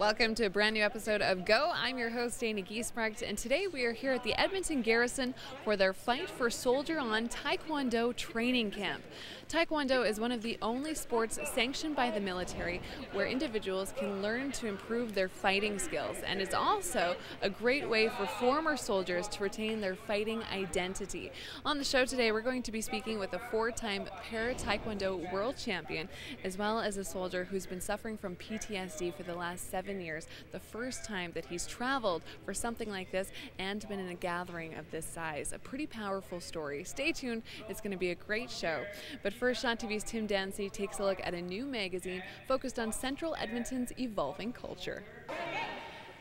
Welcome to a brand new episode of Go. I'm your host, Dana Giesbrecht, and today we are here at the Edmonton Garrison for their Fight for Soldier On Taekwondo training camp. Taekwondo is one of the only sports sanctioned by the military where individuals can learn to improve their fighting skills, and is also a great way for former soldiers to retain their fighting identity. On the show today, we're going to be speaking with a four time para Taekwondo world champion, as well as a soldier who's been suffering from PTSD for the last seven years, the first time that he's traveled for something like this and been in a gathering of this size. A pretty powerful story. Stay tuned, it's going to be a great show. But first, Shaw TV's Tim Dancy takes a look at a new magazine focused on central Edmonton's evolving culture.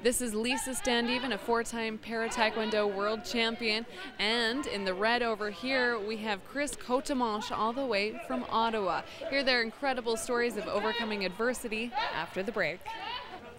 This is Lisa Standeven, a four-time para taekwondo world champion, and in the red over here we have Chris Cotemanche all the way from Ottawa. Hear their incredible stories of overcoming adversity after the break.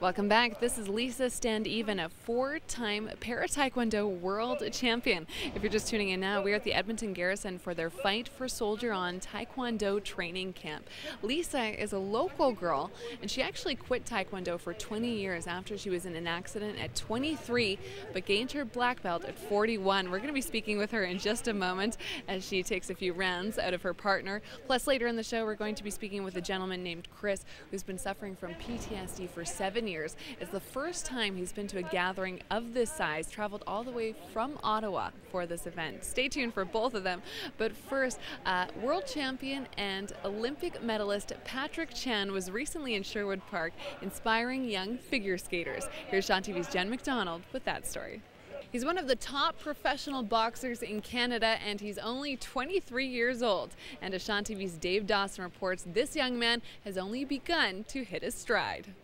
Welcome back. This is Lisa Standeven, a four-time para taekwondo world champion. If you're just tuning in now, we're at the Edmonton Garrison for their Fight for Soldier On Taekwondo training camp. Lisa is a local girl, and she actually quit taekwondo for 20 years after she was in an accident at 23, but gained her black belt at 41. We're going to be speaking with her in just a moment as she takes a few rounds out of her partner. Plus, later in the show, we're going to be speaking with a gentleman named Chris who's been suffering from PTSD for seven It's the first time he's been to a gathering of this size, traveled all the way from Ottawa for this event. Stay tuned for both of them. But first, uh, world champion and Olympic medalist Patrick Chan was recently in Sherwood Park inspiring young figure skaters. Here's Shaw TV's Jen McDonald with that story. He's one of the top professional boxers in Canada, and he's only 23 years old. And as Shaw TV's Dave Dawson reports, this young man has only begun to hit his stride.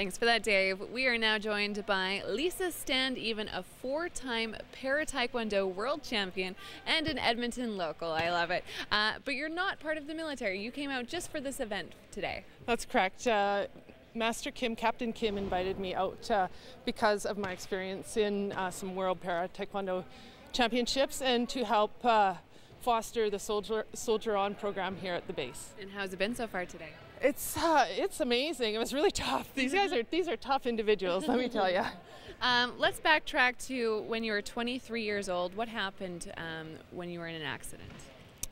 Thanks for that, Dave. We are now joined by Lisa Standeven, a four time para taekwondo world champion and an Edmonton local. I love it. Uh, but you're not part of the military. You came out just for this event today. That's correct. Uh, Master Kim, Captain Kim, invited me out uh, because of my experience in uh, some World Para Taekwondo Championships and to help uh, foster the Soldier, Soldier On program here at the base. And how's it been so far today? It's uh, it's amazing. It was really tough. These guys are these are tough individuals. let me tell you. Um, let's backtrack to when you were 23 years old. What happened um, when you were in an accident?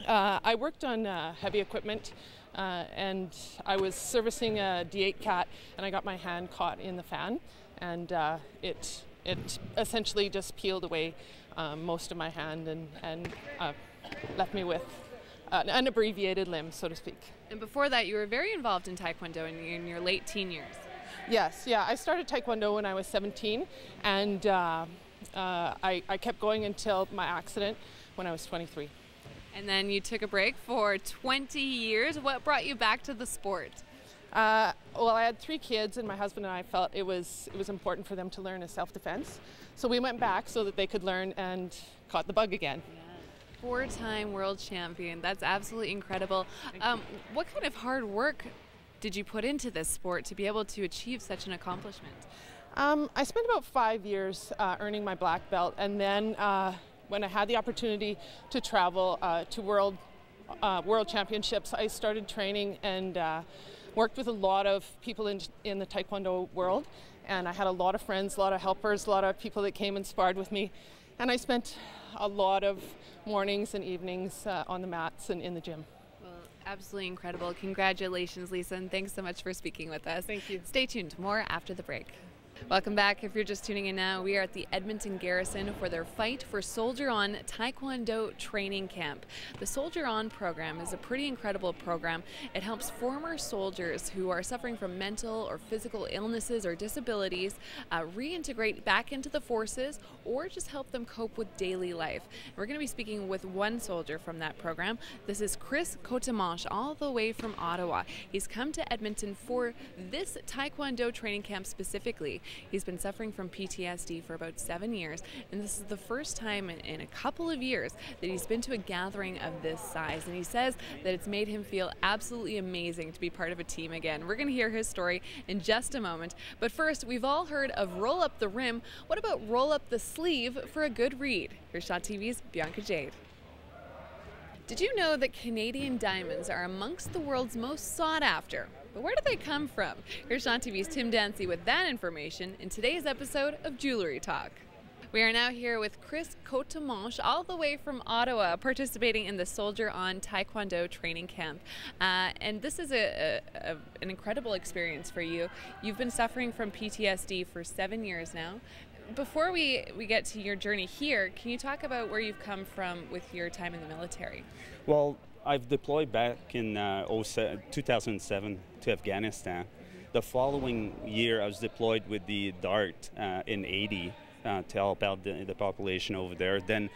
Uh, I worked on uh, heavy equipment, uh, and I was servicing a D8 cat, and I got my hand caught in the fan, and uh, it it essentially just peeled away um, most of my hand and and uh, left me with an unabbreviated limb, so to speak. And before that, you were very involved in Taekwondo in, in your late teen years. Yes, yeah. I started Taekwondo when I was 17, and uh, uh, I, I kept going until my accident when I was 23. And then you took a break for 20 years. What brought you back to the sport? Uh, well, I had three kids, and my husband and I felt it was it was important for them to learn a self-defense. So we went back so that they could learn and caught the bug again. Yeah four-time world champion. That's absolutely incredible. Um, what kind of hard work did you put into this sport to be able to achieve such an accomplishment? Um, I spent about five years uh, earning my black belt, and then uh, when I had the opportunity to travel uh, to world uh, world championships, I started training and uh, worked with a lot of people in in the taekwondo world, and I had a lot of friends, a lot of helpers, a lot of people that came and sparred with me, and I spent a lot of mornings and evenings uh, on the mats and in the gym. Well, absolutely incredible. Congratulations, Lisa, and thanks so much for speaking with us. Thank you. Stay tuned. More after the break. Welcome back. If you're just tuning in now, we are at the Edmonton Garrison for their Fight for Soldier On Taekwondo training camp. The Soldier On program is a pretty incredible program. It helps former soldiers who are suffering from mental or physical illnesses or disabilities uh, reintegrate back into the forces or just help them cope with daily life. we're going to be speaking with one soldier from that program. This is Chris Cotemanche, all the way from Ottawa. He's come to Edmonton for this Taekwondo training camp specifically. He's been suffering from PTSD for about seven years, and this is the first time in, in a couple of years that he's been to a gathering of this size. And he says that it's made him feel absolutely amazing to be part of a team again. We're going to hear his story in just a moment. But first, we've all heard of roll up the rim. What about roll up the sleeve for a good read? Here's Shaw TV's Bianca Jade. Did you know that Canadian diamonds are amongst the world's most sought after? But where do they come from? Here's Shaw TV's Tim Dancy with that information in today's episode of Jewelry Talk. We are now here with Chris Cotemanche, all the way from Ottawa, participating in the Soldier On Taekwondo training camp. Uh, and this is a, a, a, an incredible experience for you. You've been suffering from PTSD for seven years now. Before we, we get to your journey here, can you talk about where you've come from with your time in the military? Well, I've deployed back in uh, 2007 to Afghanistan. The following year, I was deployed with the DART uh, in Haiti uh, to help out the, the, population over there. Then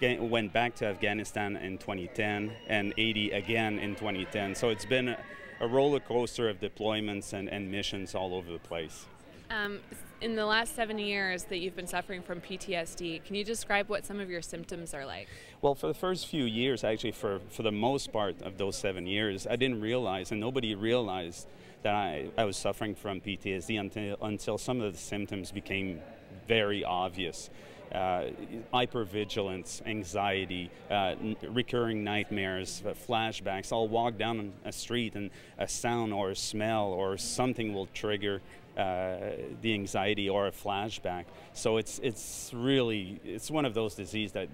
went back to Afghanistan in 2010 and Haiti again in 2010. So it's been a, a roller coaster of deployments and, and missions all over the place. Um, in the last seven years that you've been suffering from PTSD, can you describe what some of your symptoms are like? Well, for the first few years, actually, for, for the most part of those seven years, I didn't realize, and nobody realized that I, I was suffering from PTSD until, until some of the symptoms became very obvious. Uh, hypervigilance, anxiety, uh, recurring nightmares, uh, flashbacks. I'll walk down a street and a sound or a smell or something will trigger uh, the anxiety or a flashback. So it's it's really it's one of those diseases that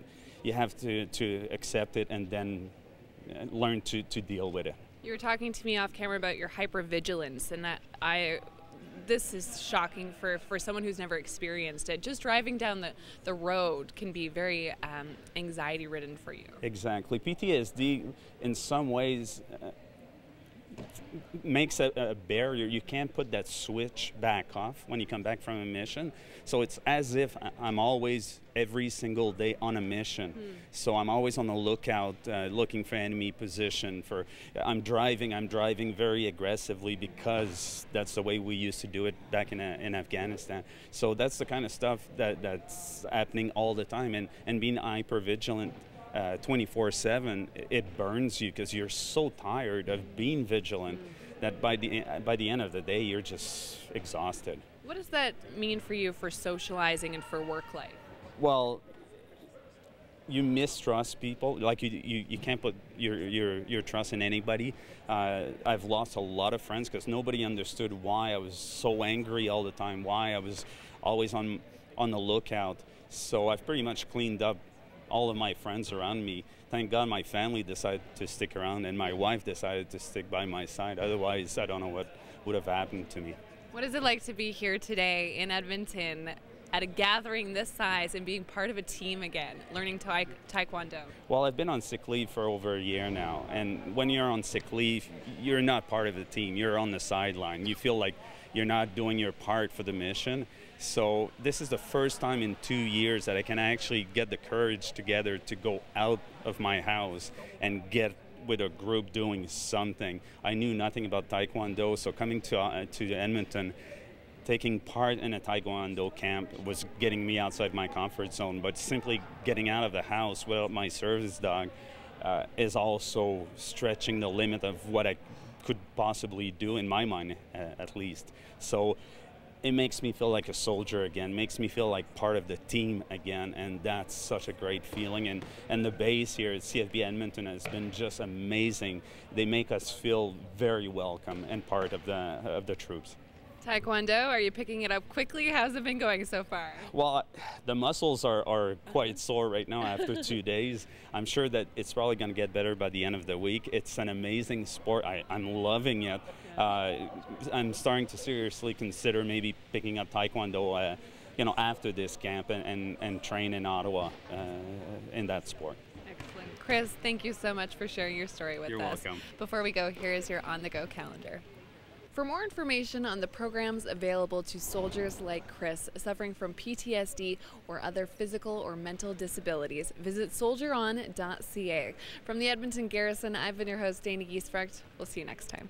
you have to, to accept it and then uh, learn to, to deal with it. You were talking to me off camera about your hypervigilance, and that I this is shocking for, for someone who's never experienced it. Just driving down the, the road can be very um, anxiety ridden for you. Exactly. PTSD, in some ways, uh, makes a, a, barrier. You can't put that switch back off when you come back from a mission. So it's as if I'm always, every single day, on a mission. Mm. So I'm always on the lookout, uh, looking for enemy position. For I'm driving, I'm driving very aggressively because that's the way we used to do it back in, uh, in Afghanistan. So that's the kind of stuff that, that's happening all the time, and, and being hyper vigilant uh, 24 7, it burns you because you're so tired of being vigilant that by the, by the end of the day, you're just exhausted. What does that mean for you for socializing and for work life? Well, you mistrust people. Like you, you, you can't put your, your, your trust in anybody. Uh, I've lost a lot of friends because nobody understood why I was so angry all the time, why I was always on, on the lookout. So I've pretty much cleaned up all of my friends around me. Thank God my family decided to stick around and my wife decided to stick by my side. Otherwise, I don't know what would have happened to me. What is it like to be here today in Edmonton at a gathering this size and being part of a team again, learning ta- Taekwondo? Well, I've been on sick leave for over a year now. And when you're on sick leave, you're not part of the team, you're on the sideline. You feel like you're not doing your part for the mission. So this is the first time in two years that I can actually get the courage together to go out of my house and get with a group doing something. I knew nothing about Taekwondo, so coming to uh, to Edmonton, taking part in a Taekwondo camp was getting me outside my comfort zone. But simply getting out of the house without my service dog uh, is also stretching the limit of what I could possibly do in my mind, uh, at least. So it makes me feel like a soldier again, makes me feel like part of the team again, and that's such a great feeling. And, and the base here at CFB Edmonton has been just amazing. They make us feel very welcome and part of the, of the troops. Taekwondo, are you picking it up quickly? How's it been going so far? Well, the muscles are, are quite sore right now after two days. I'm sure that it's probably going to get better by the end of the week. It's an amazing sport. I, I'm loving it. Uh, I'm starting to seriously consider maybe picking up Taekwondo, uh, you know, after this camp and, and, and train in Ottawa uh, in that sport. Excellent. Chris, thank you so much for sharing your story with You're us. You're welcome. Before we go, here is your on-the-go calendar. For more information on the programs available to soldiers like Chris suffering from PTSD or other physical or mental disabilities, visit soldieron.ca. From the Edmonton Garrison, I've been your host, Dana Giesbrecht. We'll see you next time.